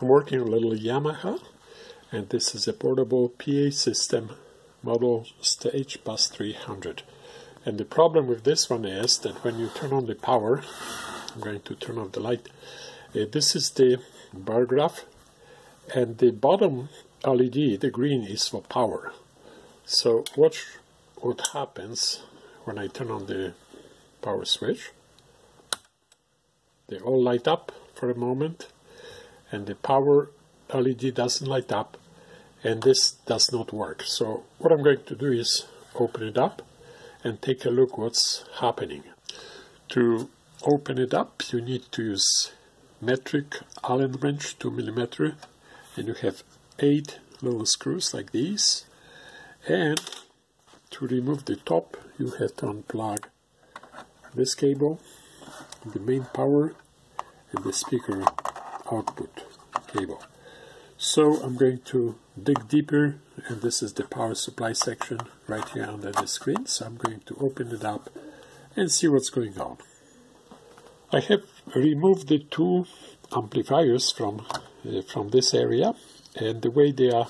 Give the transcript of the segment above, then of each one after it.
I'm working a little Yamaha and this is a portable PA system model Stagepas 300 and the problem with this one is that when you turn on the power I'm going to turn off the light uh, this is the bar graph and the bottom LED the green is for power. So watch what happens when I turn on the power switch. They all light up for a moment and the power LED doesn't light up and this does not work. So what I'm going to do is open it up and take a look what's happening. To open it up you need to use metric Allen wrench 2 millimeter and you have eight little screws like these and to remove the top you have to unplug this cable the main power and the speaker output cable. So I'm going to dig deeper and this is the power supply section right here under the screen. So I'm going to open it up and see what's going on. I have removed the two amplifiers from, uh, from this area and the way they are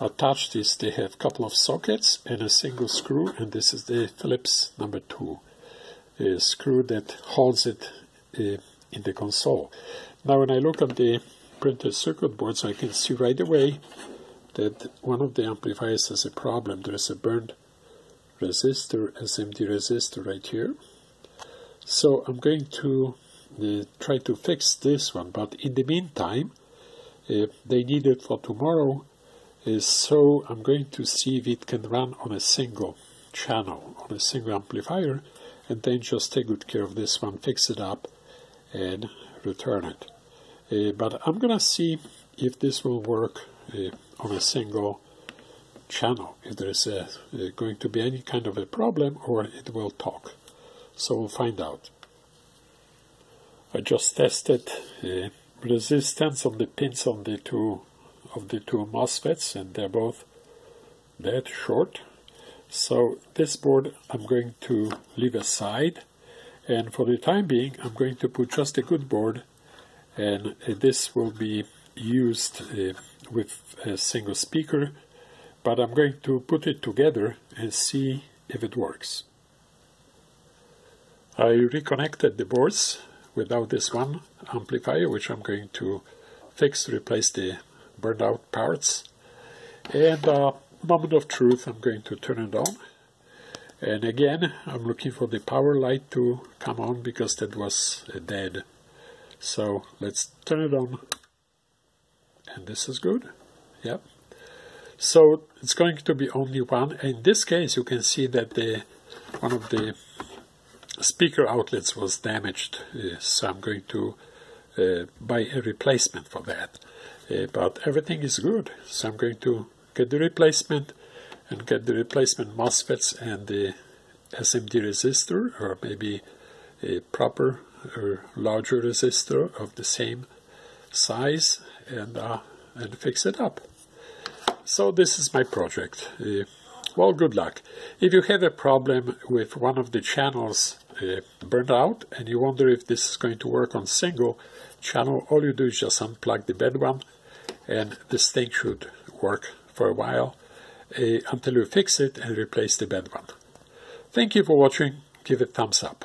attached is they have a couple of sockets and a single screw and this is the Phillips number two uh, screw that holds it uh, in the console. Now when I look at the printed circuit boards I can see right away that one of the amplifiers has a problem. There's a burned resistor, SMD resistor right here. So I'm going to uh, try to fix this one, but in the meantime, uh, they need it for tomorrow, uh, so I'm going to see if it can run on a single channel, on a single amplifier, and then just take good care of this one, fix it up, and return it. Uh, but I'm gonna see if this will work uh, on a single channel, if there's a, uh, going to be any kind of a problem or it will talk. So we'll find out. I just tested uh, resistance on the pins on the two of the two MOSFETs and they're both that short. So this board I'm going to leave aside and for the time being I'm going to put just a good board and uh, this will be used uh, with a single speaker but I'm going to put it together and see if it works. I reconnected the boards without this one amplifier which I'm going to fix to replace the burned out parts and uh, moment of truth I'm going to turn it on and again, I'm looking for the power light to come on because that was dead. So let's turn it on. And this is good. Yep. So it's going to be only one. In this case, you can see that the one of the speaker outlets was damaged. Uh, so I'm going to uh, buy a replacement for that. Uh, but everything is good. So I'm going to get the replacement and get the replacement MOSFETs and the SMD resistor or maybe a proper or larger resistor of the same size and, uh, and fix it up. So this is my project. Uh, well, good luck. If you have a problem with one of the channels uh, burned out and you wonder if this is going to work on single channel, all you do is just unplug the bad one and this thing should work for a while uh, until you fix it and replace the bad one. Thank you for watching. Give it thumbs up.